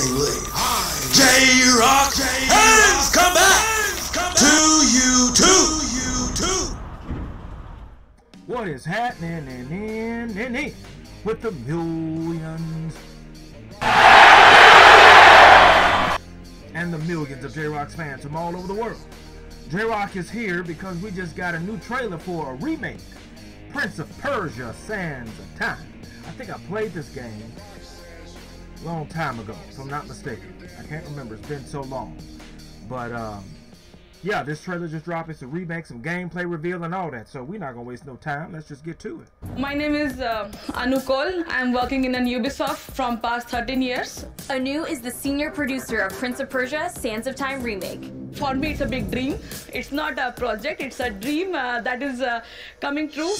highly. J Rock has come back to you too. What is happening in, in, in, in with the millions and the millions of J-Rocc's fans from all over the world? J-Rocc is here because we just got a new trailer for a remake Prince of Persia Sands of Time. I think I played this game long time ago, if I'm not mistaken. I can't remember, it's been so long. But, um, yeah, this trailer just dropped. It's a remake, some gameplay reveal, and all that. So we're not gonna waste no time. Let's just get to it. My name is uh, Anu Kol. I'm working in an Ubisoft from past 13 years. Anu is the senior producer of Prince of Persia Sands of Time remake. For me, it's a big dream. It's not a project. It's a dream uh, that is uh, coming true.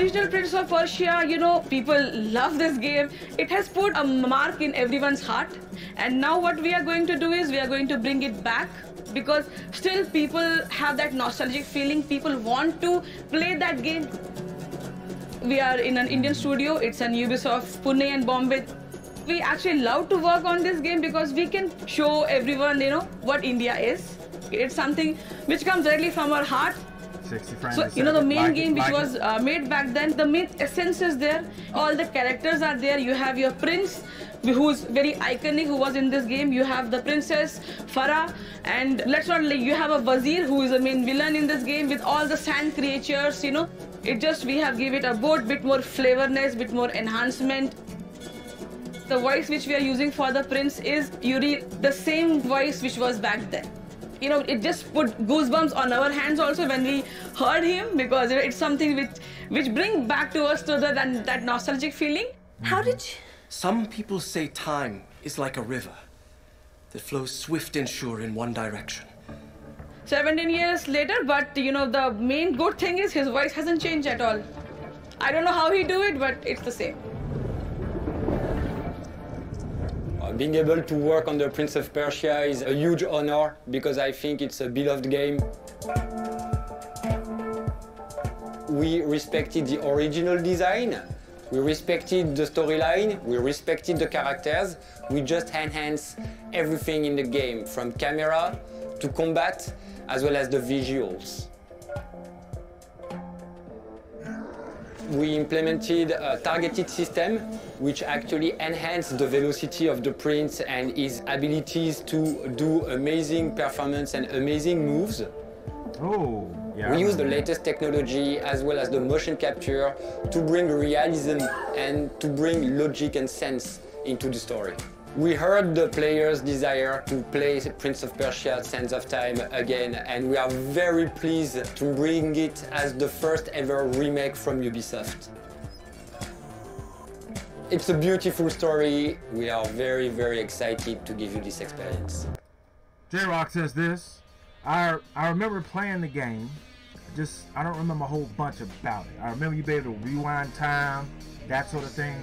Original Prince of Persia, you know, people love this game. It has put a mark in everyone's heart. And now what we are going to do is we are going to bring it back because still people have that nostalgic feeling. People want to play that game. We are in an Indian studio. It's an Ubisoft Pune and Bombay. We actually love to work on this game because we can show everyone, you know, what India is. It's something which comes directly from our heart 60 frames. so you know the main Like game which like was uh, made back then the main essence is there. All the characters are there. You have your prince who's very iconic who was in this game. You have the princess farah and let's not like you have a wazir who is the main villain in this game with all the sand creatures you know. It just we have give it a boat bit more flavorness bit more enhancement. The voice which we are using for the prince is Yuri, the same voice which was back then. You know, it just put goosebumps on our hands also when we heard him because it's something which which bring back to us to the, that, that nostalgic feeling. How did you... Some people say time is like a river that flows swift and sure in one direction. 17 years later, but you know, the main good thing is his voice hasn't changed at all. I don't know how he do it, but it's the same. Uh, Being able to work on the Prince of Persia is a huge honor because I think it's a beloved game. We respected the original design, we respected the storyline, we respected the characters, we just enhanced everything in the game from camera to combat as well as the visuals. We implemented a targeted system which actually enhanced the velocity of the prince and his abilities to do amazing performance and amazing moves. Oh, yeah. We use the latest technology as well as the motion capture to bring realism and to bring logic and sense into the story. We heard the players' desire to play Prince of Persia Sands of Time again and we are very pleased to bring it as the first ever remake from Ubisoft. It's a beautiful story. We are very, very excited to give you this experience. J-Rocc says this. I I remember playing the game. Just I don't remember a whole bunch about it. I remember you be able to rewind time, that sort of thing.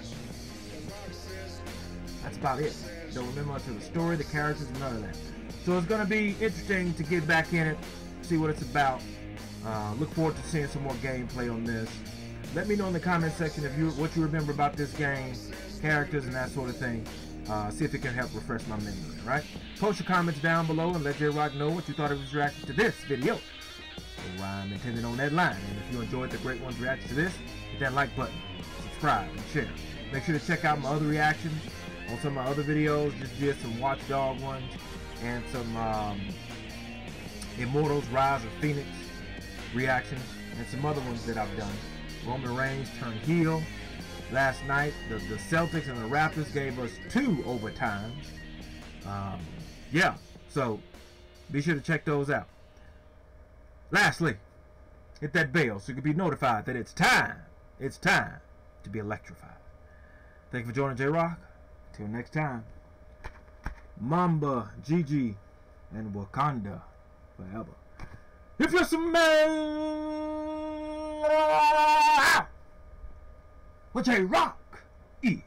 That's about it. Don't remember much of the story, the characters, none of that. So it's gonna be interesting to get back in it, see what it's about. Uh, look forward to seeing some more gameplay on this. Let me know in the comment section if you what you remember about this game, characters, and that sort of thing. Uh, see if it can help refresh my memory. Right? Post your comments down below and let J-Rocc know what you thought of his reaction to this video. So I'm intended on that line. And if you enjoyed the Great One's reaction to this, hit that like button, subscribe, and share. Make sure to check out my other reactions on some of my other videos. Just did some Watchdog ones and some um, Immortals Rise of Phoenix reactions and some other ones that I've done. Roman Reigns turned heel last night. The, the Celtics and the Raptors gave us two overtimes. Um, yeah, so be sure to check those out. Lastly, hit that bell so you can be notified that it's time. It's time to be electrified. Thank you for joining J-Rocc. Till next time, Mamba, Gigi, and Wakanda forever. If you smell what J-Rocc is.